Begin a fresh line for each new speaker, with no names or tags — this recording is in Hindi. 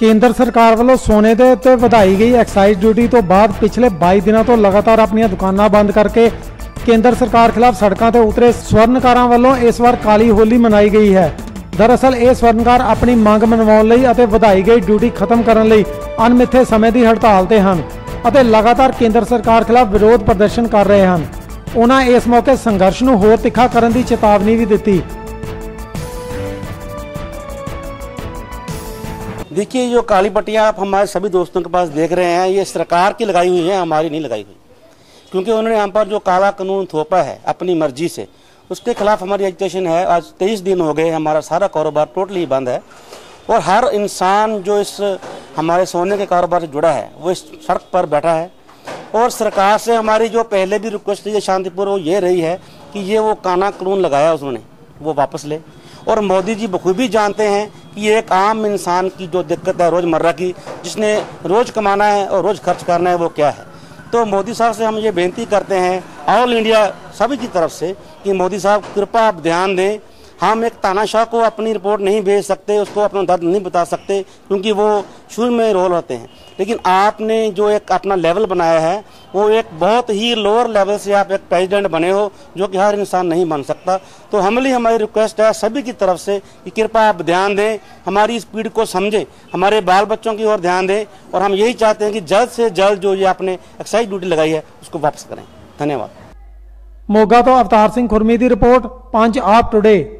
ਕੇਂਦਰ ਸਰਕਾਰ ਵੱਲੋਂ ਸੋਨੇ ਦੇ ਉੱਤੇ ਵਧਾਈ ਗਈ ਐਕਸਾਈਜ਼ ਡਿਊਟੀ ਤੋਂ ਬਾਅਦ ਪਿਛਲੇ 22 ਦਿਨਾਂ ਤੋਂ ਲਗਾਤਾਰ ਆਪਣੀਆਂ ਦੁਕਾਨਾਂ ਬੰਦ ਕਰਕੇ ਕੇਂਦਰ ਸਰਕਾਰ ਖਿਲਾਫ ਸੜਕਾਂ ਤੇ ਉਤਰੇ ਸਵਰਨਕਾਰਾਂ ਵੱਲੋਂ ਇਸ ਵਾਰ ਕਾਲੀ ਹੋਲੀ ਮਨਾਈ ਗਈ ਹੈ। ਦਰਅਸਲ, ਇਹ ਸਵਰਨਕਾਰ ਆਪਣੀ ਮੰਗ ਮਨਵਾਉਣ ਲਈ ਅਤੇ ਵਧਾਈ ਗਈ ਡਿਊਟੀ ਖਤਮ ਕਰਨ ਲਈ ਅਣਮਿੱਥੇ ਸਮੇਂ ਦੀ ਹੜਤਾਲ ਤੇ ਹਨ ਅਤੇ ਲਗਾਤਾਰ ਕੇਂਦਰ ਸਰਕਾਰ ਖਿਲਾਫ ਵਿਰੋਧ ਪ੍ਰਦਰਸ਼ਨ ਕਰ ਰਹੇ ਹਨ। ਉਹਨਾਂ ਇਸ ਮੌਕੇ ਸੰਘਰਸ਼ ਨੂੰ ਹੋਰ ਤਿੱਖਾ ਕਰਨ ਦੀ ਚੇਤਾਵਨੀ ਵੀ ਦਿੱਤੀ।
देखिए जो काली पट्टियाँ आप हमारे सभी दोस्तों के पास देख रहे हैं, ये सरकार की लगाई हुई है, हमारी नहीं लगाई हुई। क्योंकि उन्होंने हम पर जो काला कानून थोपा है, अपनी मर्ज़ी से, उसके खिलाफ हमारी एजुकेशन है। आज तेईस दिन हो गए, हमारा सारा कारोबार टोटली बंद है। और हर इंसान जो इस, हमारे सोने के कारोबार से जुड़ा है, वो इस सड़क पर बैठा है। और सरकार से हमारी जो पहले भी रिक्वेस्ट थी शांतिपुर, वो ये रही है कि ये वो काना कानून लगाया उसने, वो वापस ले। और मोदी जी बखूबी जानते हैं ये एक आम इंसान की जो दिक्कत है रोज़मर्रा की, जिसने रोज़ कमाना है और रोज़ खर्च करना है, वो क्या है? तो मोदी साहब से हम ये बेनती करते हैं, ऑल इंडिया सभी की तरफ़ से, कि मोदी साहब, कृपा आप ध्यान दें हाँ, हम एक तानाशाह को अपनी रिपोर्ट नहीं भेज सकते, उसको अपना दर्द नहीं बता सकते, क्योंकि वो शुरू में रोल होते हैं। लेकिन आपने जो एक अपना लेवल बनाया है, वो एक बहुत ही लोअर लेवल से आप एक प्रेसिडेंट बने हो, जो कि हर इंसान नहीं बन सकता। तो हमली हमारी रिक्वेस्ट है सभी की तरफ़ से कि कृपा आप ध्यान दें, हमारी स्पीड को समझें, हमारे बाल बच्चों की ओर ध्यान दें, और हम यही चाहते हैं कि जल्द से जल्द जो ये आपने एक्साइज ड्यूटी लगाई है, उसको वापस करें। धन्यवाद।
मोगा तो अवतार सिंह खुरमी की रिपोर्ट पाँच आप टुडे